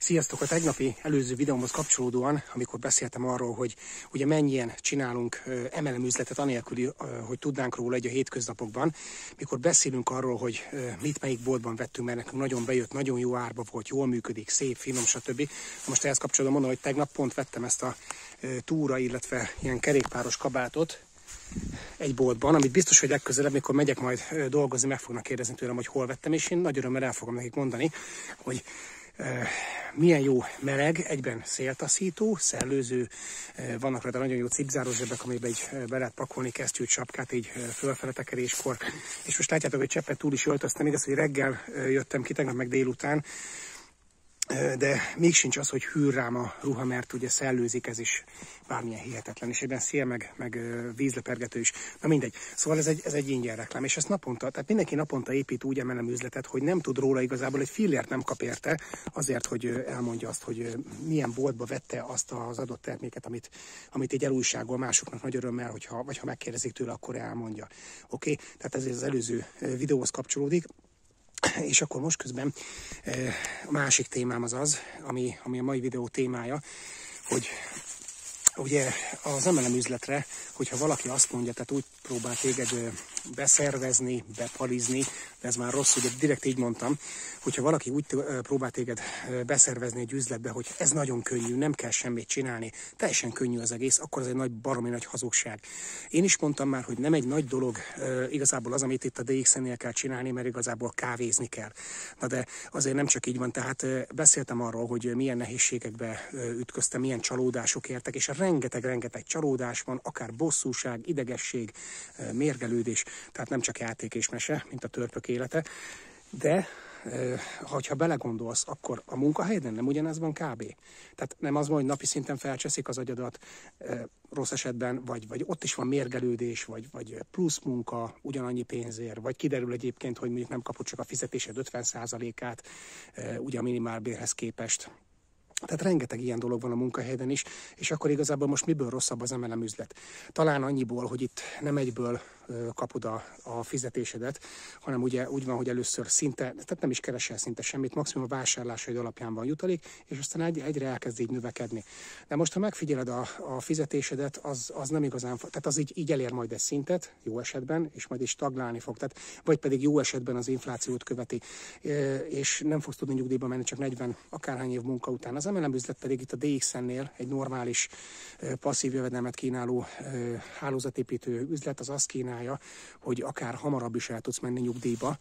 Sziasztok! A tegnapi előző videómhoz kapcsolódóan, amikor beszéltem arról, hogy ugye mennyien csinálunk MLM üzletet anélkül, hogy tudnánk róla egy a hétköznapokban, mikor beszélünk arról, hogy mit melyik boltban vettünk, mert nekünk nagyon bejött, nagyon jó árba volt, jól működik, szép, finom, stb. Most ehhez kapcsolatban mondom, hogy tegnap pont vettem ezt a túra, illetve ilyen kerékpáros kabátot, egy boltban, amit biztos, hogy legközelebb, mikor megyek majd dolgozni, meg fognak kérdezni tőlem, hogy hol vettem, és én nagy örömmel el fogom nekik mondani, hogy milyen jó meleg, egyben széltaszító, szellőző, vannak rajta nagyon jó cipzáros zsebek, amiben így be lehet pakolni kesztyűt, sapkát, így fölfele tekeréskor. És most látjátok, hogy cseppet túl is öltöztem, igaz, hogy reggel jöttem ki, tegnap meg délután, de még sincs az, hogy hűr rám a ruha, mert ugye szellőzik, ez is bármilyen hihetetlen, és egyben szél, meg, meg vízlepergető is. Na mindegy. Szóval ez egy, ez egy ingyen reklám, és ezt naponta, tehát mindenki naponta épít úgy emelem üzletet, hogy nem tud róla igazából egy fillért nem kap érte, azért, hogy elmondja azt, hogy milyen boltba vette azt az adott terméket, amit, amit egy elújságol másoknak nagy örömmel, hogyha, vagy ha megkérdezik tőle, akkor elmondja. Oké? Okay? Tehát ez az előző videóhoz kapcsolódik. És akkor most közben a másik témám az az, ami, ami a mai videó témája, hogy ugye az emelem üzletre, hogyha valaki azt mondja, tehát úgy próbál téged beszervezni, bepalizni, de ez már rossz, ugye direkt így mondtam, hogyha valaki úgy próbál téged beszervezni egy üzletbe, hogy ez nagyon könnyű, nem kell semmit csinálni, teljesen könnyű az egész, akkor ez egy nagy baromi nagy hazugság. Én is mondtam már, hogy nem egy nagy dolog igazából az, amit itt a DX-nél kell csinálni, mert igazából kávézni kell. Na de azért nem csak így van, tehát beszéltem arról, hogy milyen nehézségekbe ütköztem, milyen csalódások értek, és rengeteg-rengeteg csalódás van, akár bosszúság, idegesség, mérgelődés, tehát nem csak játék és mese, mint a törpök élete, de ha belegondolsz, akkor a munkahelyeden nem ugyanez van kb. Tehát nem az van, hogy napi szinten felcseszik az agyadat rossz esetben, vagy, vagy ott is van mérgelődés, vagy, vagy plusz munka, ugyanannyi pénzért, vagy kiderül egyébként, hogy mondjuk nem kapod csak a fizetésed 50%-át, ugye a minimálbérhez képest tehát rengeteg ilyen dolog van a munkahelyen is, és akkor igazából most miből rosszabb az MLM üzlet? Talán annyiból, hogy itt nem egyből kapod a, a fizetésedet, hanem ugye úgy van, hogy először szinte, tehát nem is keresel szinte semmit, maximum a vásárlásaid alapján van jutalék, és aztán egy, egyre elkezd így növekedni. De most, ha megfigyeled a, a fizetésedet, az, az nem igazán, tehát az így, így elér majd egy szintet, jó esetben, és majd is taglálni fog, tehát, vagy pedig jó esetben az inflációt követi, és nem fogsz tudni nyugdíjba menni csak 40 akárhány év munka után. Az MLM üzlet pedig itt a DXN-nél egy normális passzív jövedelmet kínáló hálózatépítő üzlet, az azt kínál, csinálja, hogy akár hamarabb is el tudsz menni nyugdíjba,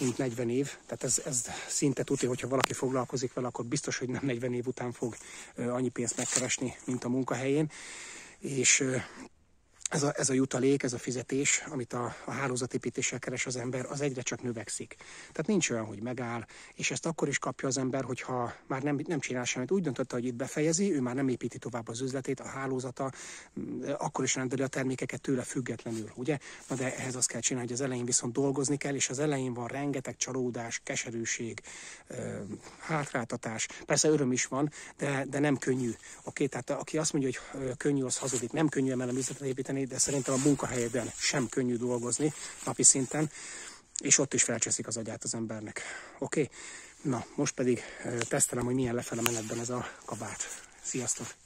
mint 40 év. Tehát ez, ez szinte tudja, hogyha valaki foglalkozik vele, akkor biztos, hogy nem 40 év után fog annyi pénzt megkeresni, mint a munkahelyén. És ez a, ez a jutalék, ez a fizetés, amit a, a hálózatépítéssel keres az ember, az egyre csak növekszik. Tehát nincs olyan, hogy megáll, és ezt akkor is kapja az ember, hogyha már nem, nem csinál semmit. Úgy döntötte, hogy itt befejezi, ő már nem építi tovább az üzletét, a hálózata, mm, akkor is rendeli a termékeket tőle függetlenül, ugye? Na de ehhez azt kell csinálni, hogy az elején viszont dolgozni kell, és az elején van rengeteg csalódás, keserűség, hátráltatás. Persze öröm is van, de, de nem könnyű. Oké, tehát aki azt mondja, hogy könnyű, az hazudik. Nem könnyű emelem üzletet építeni, segíteni, de szerintem a munkahelyeden sem könnyű dolgozni napi szinten, és ott is felcseszik az agyát az embernek. Oké? Okay? Na, most pedig tesztelem, hogy milyen lefele menetben ez a kabát. Sziasztok!